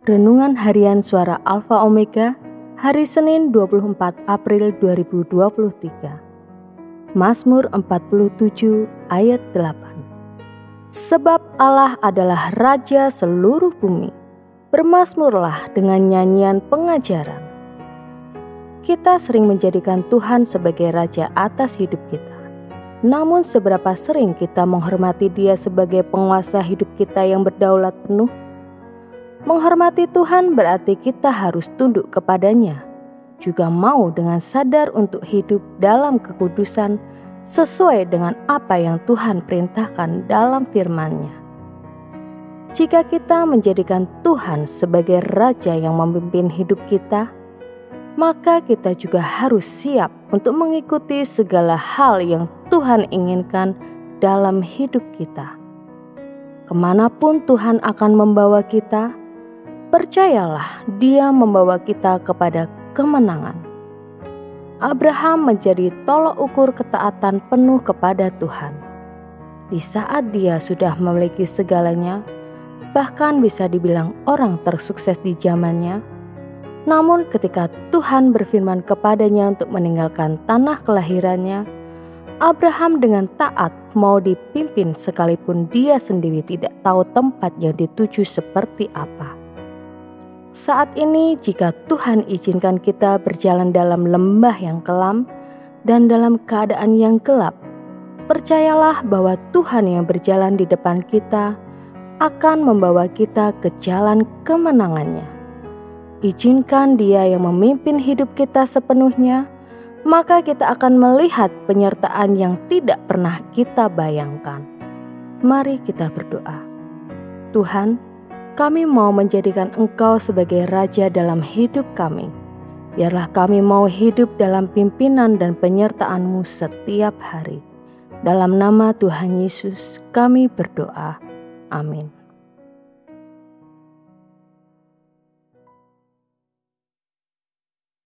Renungan Harian Suara Alfa Omega hari Senin 24 April 2023 Mazmur 47 ayat 8 Sebab Allah adalah Raja seluruh bumi Bermasmurlah dengan nyanyian pengajaran. Kita sering menjadikan Tuhan sebagai Raja atas hidup kita. Namun seberapa sering kita menghormati dia sebagai penguasa hidup kita yang berdaulat penuh? Menghormati Tuhan berarti kita harus tunduk kepadanya, juga mau dengan sadar untuk hidup dalam kekudusan sesuai dengan apa yang Tuhan perintahkan dalam firman-Nya. Jika kita menjadikan Tuhan sebagai Raja yang memimpin hidup kita, maka kita juga harus siap untuk mengikuti segala hal yang Tuhan inginkan dalam hidup kita. Ke mana pun Tuhan akan membawa kita, Percayalah, Dia membawa kita kepada kemenangan. Abraham menjadi tolok ukur ketaatan penuh kepada Tuhan. Di saat dia sudah memiliki segalanya, bahkan bisa dibilang orang tersukses di zamannya. Namun, ketika Tuhan berfirman kepadanya untuk meninggalkan tanah kelahirannya, Abraham dengan taat mau dipimpin sekalipun dia sendiri tidak tahu tempat yang dituju seperti apa. Saat ini, jika Tuhan izinkan kita berjalan dalam lembah yang kelam dan dalam keadaan yang gelap, percayalah bahwa Tuhan yang berjalan di depan kita akan membawa kita ke jalan kemenangannya. Izinkan Dia yang memimpin hidup kita sepenuhnya, maka kita akan melihat penyertaan yang tidak pernah kita bayangkan. Mari kita berdoa. Tuhan, kami mau menjadikan Engkau sebagai Raja dalam hidup kami. Biarlah kami mau hidup dalam pimpinan dan penyertaan-Mu setiap hari. Dalam nama Tuhan Yesus kami berdoa. Amin.